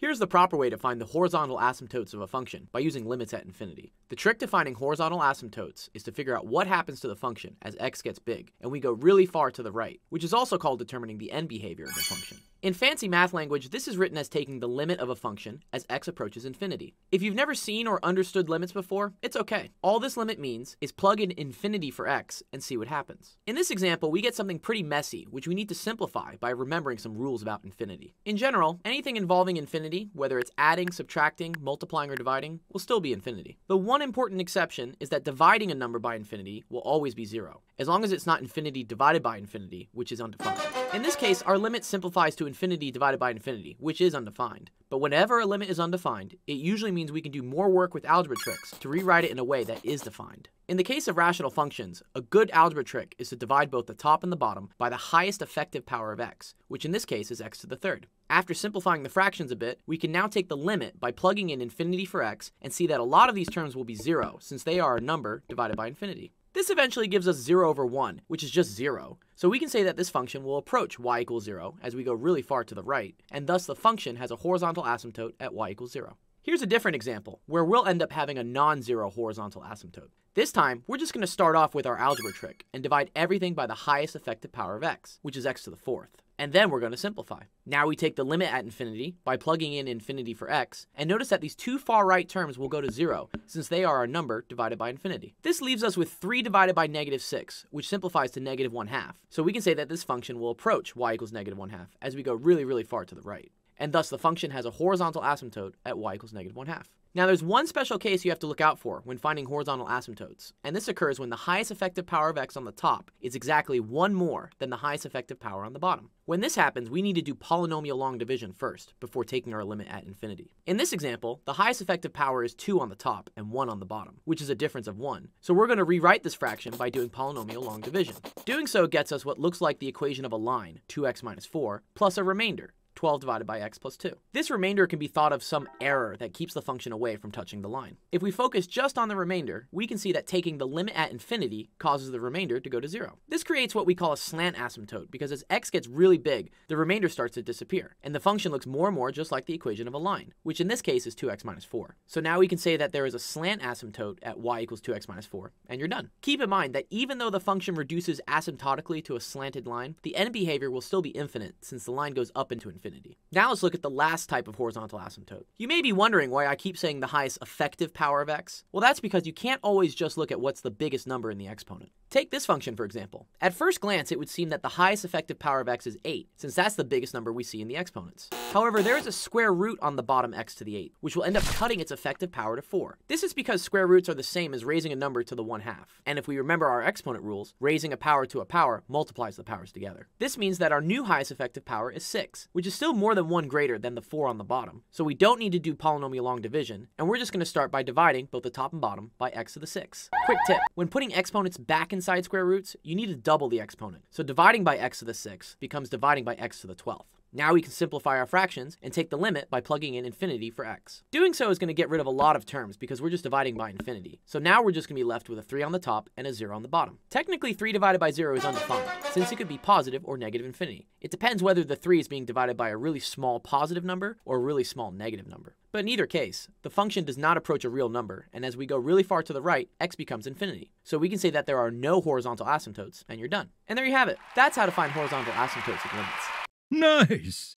Here's the proper way to find the horizontal asymptotes of a function by using limits at infinity. The trick to finding horizontal asymptotes is to figure out what happens to the function as x gets big and we go really far to the right, which is also called determining the end behavior of the function. In fancy math language, this is written as taking the limit of a function as x approaches infinity. If you've never seen or understood limits before, it's okay. All this limit means is plug in infinity for x and see what happens. In this example, we get something pretty messy, which we need to simplify by remembering some rules about infinity. In general, anything involving infinity, whether it's adding, subtracting, multiplying, or dividing, will still be infinity. The one important exception is that dividing a number by infinity will always be zero, as long as it's not infinity divided by infinity, which is undefined. In this case, our limit simplifies to infinity divided by infinity, which is undefined. But whenever a limit is undefined, it usually means we can do more work with algebra tricks to rewrite it in a way that is defined. In the case of rational functions, a good algebra trick is to divide both the top and the bottom by the highest effective power of x, which in this case is x to the third. After simplifying the fractions a bit, we can now take the limit by plugging in infinity for x and see that a lot of these terms will be zero, since they are a number divided by infinity. This eventually gives us 0 over 1, which is just 0. So we can say that this function will approach y equals 0 as we go really far to the right, and thus the function has a horizontal asymptote at y equals 0. Here's a different example, where we'll end up having a non-zero horizontal asymptote. This time, we're just going to start off with our algebra trick and divide everything by the highest effective power of x, which is x to the fourth and then we're going to simplify. Now we take the limit at infinity by plugging in infinity for x, and notice that these two far right terms will go to zero, since they are a number divided by infinity. This leaves us with 3 divided by negative 6, which simplifies to negative 1 half. So we can say that this function will approach y equals negative 1 half as we go really, really far to the right. And thus the function has a horizontal asymptote at y equals negative 1 half. Now there's one special case you have to look out for when finding horizontal asymptotes, and this occurs when the highest effective power of x on the top is exactly one more than the highest effective power on the bottom. When this happens, we need to do polynomial long division first, before taking our limit at infinity. In this example, the highest effective power is 2 on the top and 1 on the bottom, which is a difference of 1. So we're going to rewrite this fraction by doing polynomial long division. Doing so gets us what looks like the equation of a line, 2x minus 4, plus a remainder, 12 divided by x plus 2. This remainder can be thought of some error that keeps the function away from touching the line. If we focus just on the remainder, we can see that taking the limit at infinity causes the remainder to go to 0. This creates what we call a slant asymptote because as x gets really big, the remainder starts to disappear, and the function looks more and more just like the equation of a line, which in this case is 2x minus 4. So now we can say that there is a slant asymptote at y equals 2x minus 4, and you're done. Keep in mind that even though the function reduces asymptotically to a slanted line, the end behavior will still be infinite since the line goes up into infinity infinity. Now let's look at the last type of horizontal asymptote. You may be wondering why I keep saying the highest effective power of x. Well, that's because you can't always just look at what's the biggest number in the exponent. Take this function, for example. At first glance, it would seem that the highest effective power of x is 8, since that's the biggest number we see in the exponents. However, there is a square root on the bottom x to the 8, which will end up cutting its effective power to 4. This is because square roots are the same as raising a number to the 1 half. And if we remember our exponent rules, raising a power to a power multiplies the powers together. This means that our new highest effective power is 6, which is still more than 1 greater than the 4 on the bottom. So we don't need to do polynomial long division, and we're just going to start by dividing both the top and bottom by x to the 6. Quick tip, when putting exponents back inside square roots, you need to double the exponent. So dividing by x to the 6th becomes dividing by x to the 12th. Now we can simplify our fractions and take the limit by plugging in infinity for x. Doing so is going to get rid of a lot of terms because we're just dividing by infinity. So now we're just going to be left with a 3 on the top and a 0 on the bottom. Technically 3 divided by 0 is undefined, since it could be positive or negative infinity. It depends whether the 3 is being divided by a really small positive number or a really small negative number. But in either case, the function does not approach a real number, and as we go really far to the right, x becomes infinity. So we can say that there are no horizontal asymptotes, and you're done. And there you have it. That's how to find horizontal asymptotes with limits. Nice!